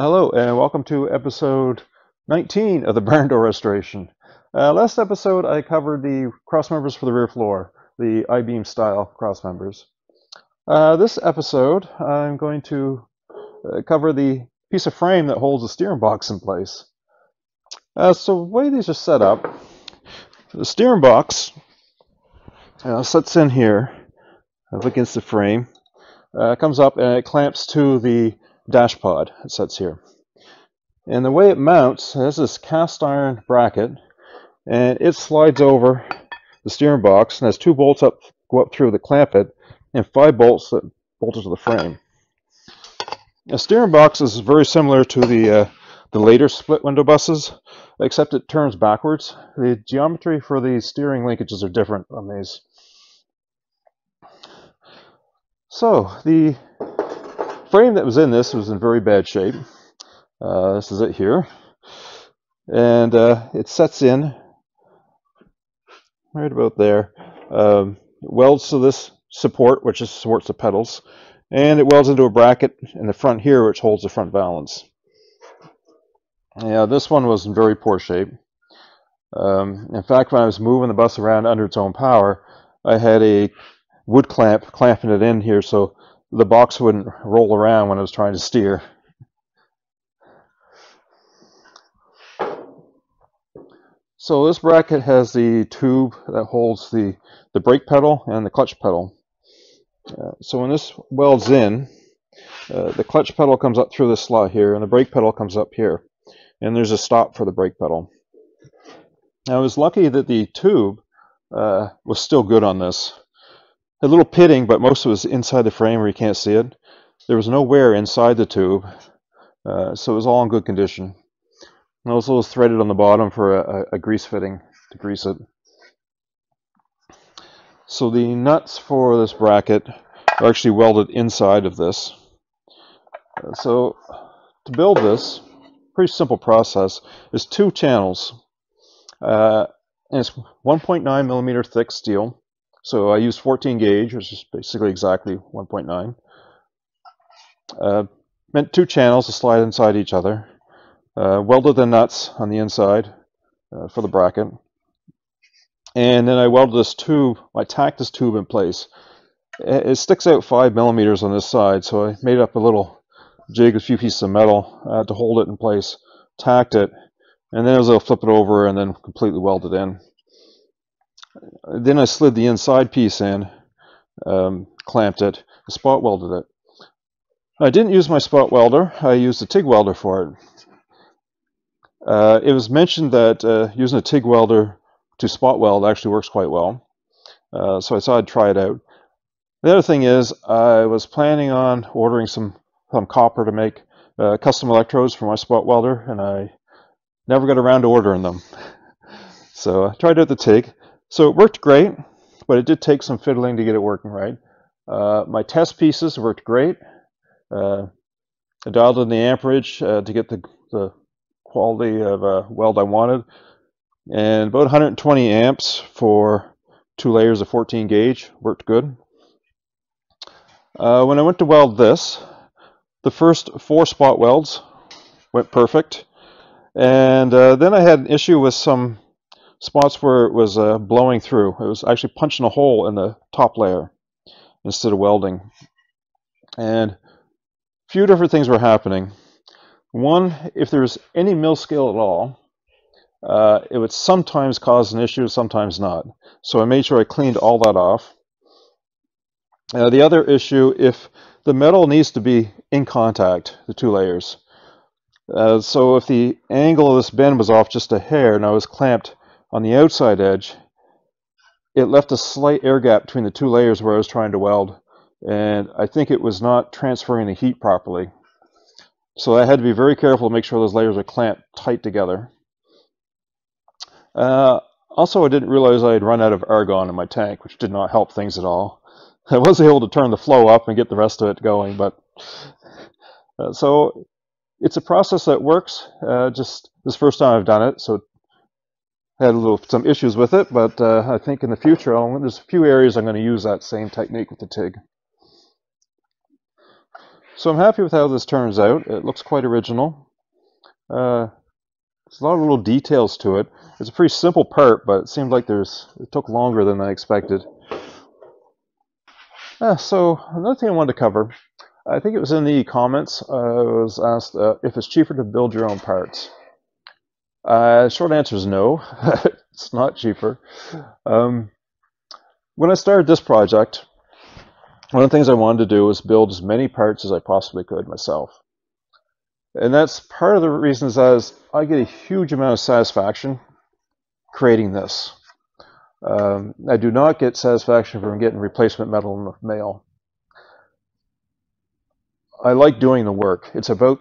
Hello, and welcome to episode 19 of the barn door restoration. Uh, last episode, I covered the cross members for the rear floor, the I-beam style cross members. Uh, this episode, I'm going to uh, cover the piece of frame that holds the steering box in place. Uh, so the way these are set up, the steering box uh, sits in here up against the frame, uh, comes up and it clamps to the dash pod it sets here. And the way it mounts, has this cast iron bracket, and it slides over the steering box and has two bolts up go up through the clamp it, and five bolts that bolt to the frame. The steering box is very similar to the uh, the later split window buses, except it turns backwards. The geometry for the steering linkages are different on these. So the frame that was in this was in very bad shape. Uh, this is it here. And uh, it sets in right about there. Um, it welds to this support, which is, supports the pedals. And it welds into a bracket in the front here, which holds the front valance. Yeah, this one was in very poor shape. Um, in fact, when I was moving the bus around under its own power, I had a wood clamp clamping it in here so the box wouldn't roll around when I was trying to steer. So this bracket has the tube that holds the, the brake pedal and the clutch pedal. Uh, so when this welds in, uh, the clutch pedal comes up through this slot here and the brake pedal comes up here. And there's a stop for the brake pedal. I was lucky that the tube uh, was still good on this a little pitting, but most of it was inside the frame where you can't see it. There was no wear inside the tube, uh, so it was all in good condition. And also was threaded on the bottom for a, a, grease fitting to grease it. So the nuts for this bracket are actually welded inside of this. Uh, so to build this, pretty simple process, is two channels. Uh, and it's 1.9 millimeter thick steel. So I used 14 gauge, which is basically exactly 1.9. Uh, meant two channels to slide inside each other. Uh, welded the nuts on the inside uh, for the bracket. And then I welded this tube, I tacked this tube in place. It, it, sticks out five millimeters on this side, so I made up a little jig, a few pieces of metal uh, to hold it in place, tacked it, and then I was able to flip it over and then completely weld it in. Then I slid the inside piece in, um, clamped it, spot welded it. I didn't use my spot welder. I used a TIG welder for it. Uh, it was mentioned that uh, using a TIG welder to spot weld actually works quite well. Uh, so I thought I'd try it out. The other thing is I was planning on ordering some, some copper to make uh, custom electrodes for my spot welder, and I never got around to ordering them. so I tried out the TIG. So it worked great, but it did take some fiddling to get it working right. Uh, my test pieces worked great. Uh, I dialed in the amperage uh, to get the, the quality of uh, weld I wanted. And about 120 amps for two layers of 14 gauge worked good. Uh, when I went to weld this, the first four spot welds went perfect. And uh, then I had an issue with some spots where it was uh, blowing through. It was actually punching a hole in the top layer instead of welding. And a few different things were happening. One, if there was any mill scale at all, uh, it would sometimes cause an issue, sometimes not. So I made sure I cleaned all that off. Uh, the other issue, if the metal needs to be in contact, the two layers. Uh, so if the angle of this bend was off just a hair and I was clamped on the outside edge, it left a slight air gap between the two layers where I was trying to weld, and I think it was not transferring the heat properly. So I had to be very careful to make sure those layers are clamped tight together. Uh, also, I didn't realize I had run out of argon in my tank, which did not help things at all. I was able to turn the flow up and get the rest of it going, but uh, so it's a process that works. Uh, just this first time I've done it, so had a little some issues with it, but uh, I think in the future, I'll, there's a few areas I'm going to use that same technique with the TIG. So I'm happy with how this turns out. It looks quite original. Uh, there's a lot of little details to it. It's a pretty simple part, but it seemed like there's it took longer than I expected. Uh, so another thing I wanted to cover, I think it was in the comments, uh, I was asked uh, if it's cheaper to build your own parts. Uh, short answer is no, it's not cheaper. Um, when I started this project, one of the things I wanted to do was build as many parts as I possibly could myself. And that's part of the reason is I get a huge amount of satisfaction creating this. Um, I do not get satisfaction from getting replacement metal in the mail. I like doing the work. It's about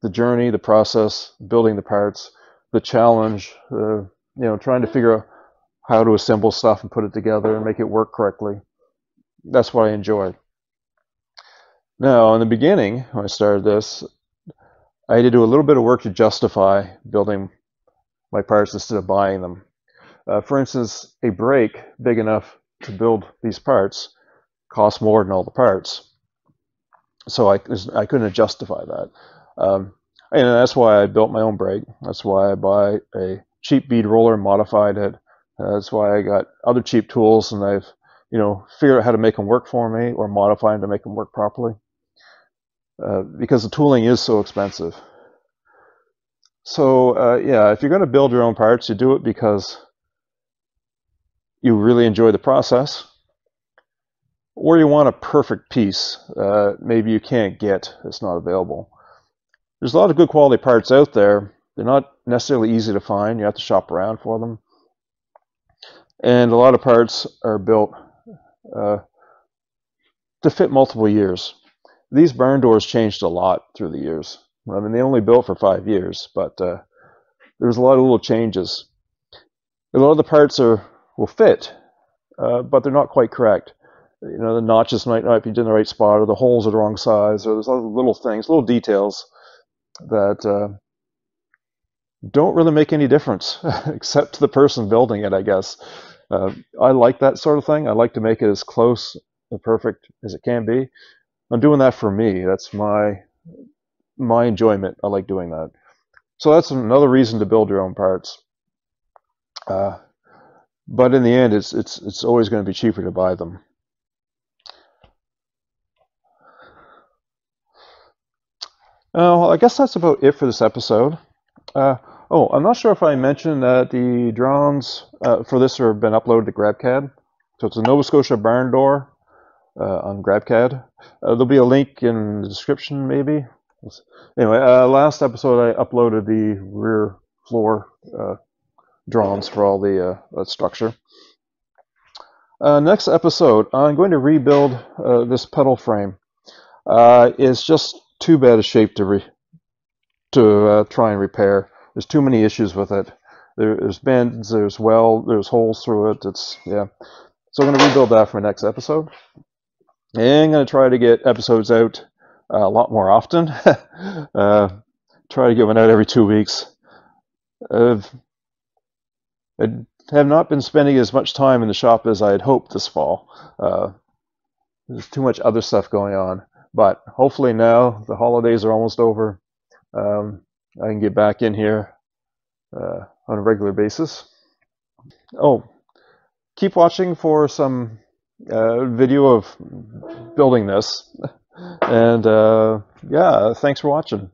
the journey, the process, building the parts, the challenge, uh, you know, trying to figure out how to assemble stuff and put it together and make it work correctly. That's what I enjoy. Now, in the beginning, when I started this, I had to do a little bit of work to justify building my parts instead of buying them. Uh, for instance, a brake big enough to build these parts costs more than all the parts. So I, I couldn't justify that. Um, and that's why I built my own brake. That's why I buy a cheap bead roller, and modified it. that's why I got other cheap tools and I've, you know, figured out how to make them work for me or modify them to make them work properly. Uh, because the tooling is so expensive. So uh, yeah, if you're going to build your own parts, you do it because you really enjoy the process, or you want a perfect piece. Uh, maybe you can't get; it's not available. There's a lot of good quality parts out there. They're not necessarily easy to find. You have to shop around for them, and a lot of parts are built uh, to fit multiple years these barn doors changed a lot through the years. I mean, they only built for five years, but uh, there's a lot of little changes. A lot of the parts are will fit, uh, but they're not quite correct. You know, the notches might not be in the right spot, or the holes are the wrong size, or there's other little things, little details that uh, don't really make any difference, except to the person building it, I guess. Uh, I like that sort of thing. I like to make it as close and perfect as it can be. I'm doing that for me. That's my my enjoyment. I like doing that. So that's another reason to build your own parts. Uh, but in the end, it's it's it's always going to be cheaper to buy them. Uh, I guess that's about it for this episode. Uh, oh, I'm not sure if I mentioned that the drawings uh, for this have been uploaded to GrabCAD. So it's a Nova Scotia barn door uh, on GrabCAD. Uh, there'll be a link in the description, maybe. Anyway, uh, last episode I uploaded the rear floor uh, drawings for all the uh, structure. Uh, next episode, I'm going to rebuild this pedal frame. it's just too bad a shape to re to try and repair. There's too many issues with it. There, there's bends, there's well, there's holes through it. It's yeah. So I'm going to rebuild that for my next episode. And I'm going to try to get episodes out uh, a lot more often. uh, try to get one out every two weeks. I've, I have not been spending as much time in the shop as I had hoped this fall. Uh, there's too much other stuff going on. But hopefully now the holidays are almost over. Um, I can get back in here uh, on a regular basis. Oh, keep watching for some uh, video of building this. And uh, yeah, thanks for watching.